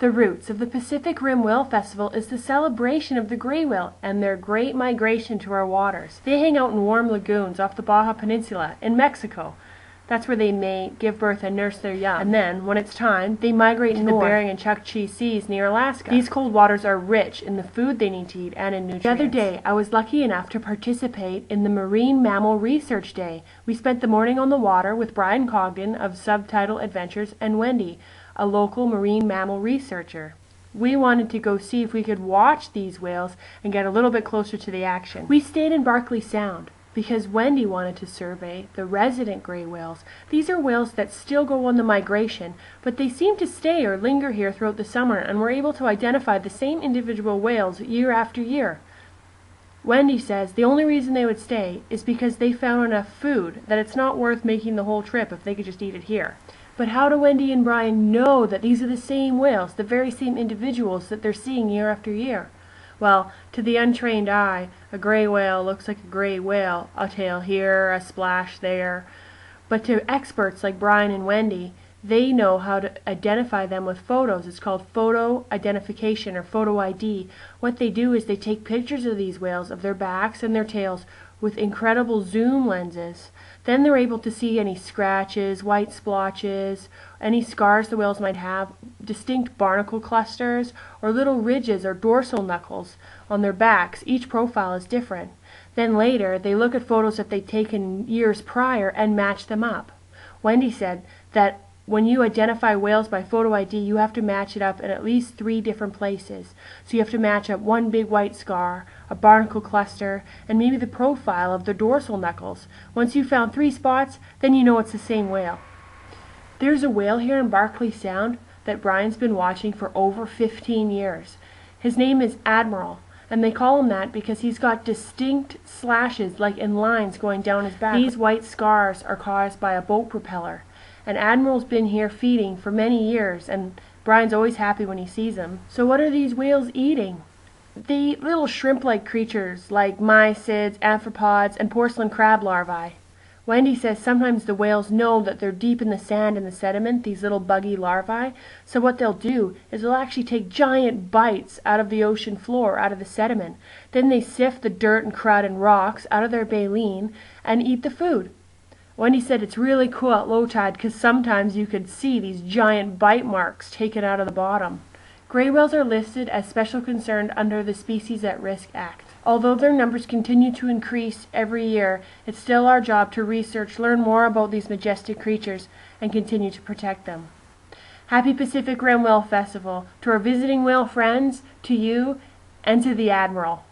The roots of the Pacific Rim Whale Festival is the celebration of the gray whale and their great migration to our waters. They hang out in warm lagoons off the Baja Peninsula in Mexico. That's where they mate, give birth, and nurse their young. And then, when it's time, they migrate to the Bering and Chukchi Seas near Alaska. These cold waters are rich in the food they need to eat and in nutrients. The other day, I was lucky enough to participate in the Marine Mammal Research Day. We spent the morning on the water with Brian Congdon of Subtidal Adventures and Wendy, a local marine mammal researcher. We wanted to go see if we could watch these whales and get a little bit closer to the action. We stayed in Barkley Sound because Wendy wanted to survey the resident gray whales. These are whales that still go on the migration, but they seem to stay or linger here throughout the summer and we're able to identify the same individual whales year after year. Wendy says the only reason they would stay is because they found enough food that it's not worth making the whole trip if they could just eat it here. But how do Wendy and Brian know that these are the same whales, the very same individuals that they're seeing year after year? Well, to the untrained eye, a gray whale looks like a gray whale, a tail here, a splash there. But to experts like Brian and Wendy, they know how to identify them with photos. It's called photo identification or photo ID. What they do is they take pictures of these whales, of their backs and their tails, with incredible zoom lenses. Then they're able to see any scratches, white splotches, any scars the whales might have, distinct barnacle clusters, or little ridges or dorsal knuckles on their backs. Each profile is different. Then later, they look at photos that they've taken years prior and match them up. Wendy said that when you identify whales by photo ID, you have to match it up in at least three different places. So you have to match up one big white scar, a barnacle cluster, and maybe the profile of the dorsal knuckles. Once you've found three spots, then you know it's the same whale. There's a whale here in Barkley Sound that Brian's been watching for over 15 years. His name is Admiral, and they call him that because he's got distinct slashes like in lines going down his back. These white scars are caused by a boat propeller. And Admiral's been here feeding for many years, and Brian's always happy when he sees him. So what are these whales eating? "The little shrimp-like creatures like mysids, amphipods, and porcelain crab larvae. Wendy says sometimes the whales know that they're deep in the sand and the sediment, these little buggy larvae, so what they'll do is they'll actually take giant bites out of the ocean floor, out of the sediment. Then they sift the dirt and crud and rocks out of their baleen and eat the food. Wendy said it's really cool at low tide because sometimes you could see these giant bite marks taken out of the bottom. Gray whales are listed as special concern under the Species at Risk Act. Although their numbers continue to increase every year, it's still our job to research, learn more about these majestic creatures, and continue to protect them. Happy Pacific Rim Whale Festival to our visiting whale friends, to you, and to the Admiral.